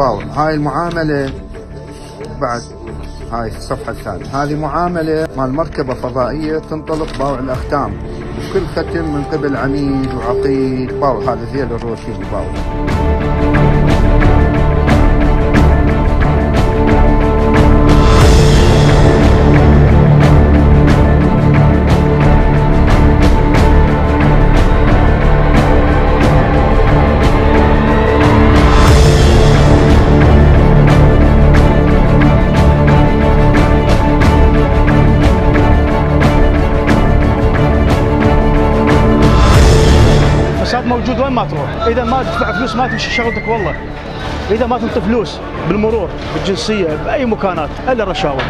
هاي المعاملة بعد هاي الصفحة الثانية. هذه معاملة مال مركبة فضائية تنطلق باوع الأختام. وكل ختم من قبل عميد وعقيد. باوع هذا ذيل الروشين باوع الفساد موجود وين ما تروح؟ إذا ما تدفع فلوس ما تمشي شغلتك والله. إذا ما تنطي فلوس بالمرور بالجنسية بأي مكانات إلا الرشاوى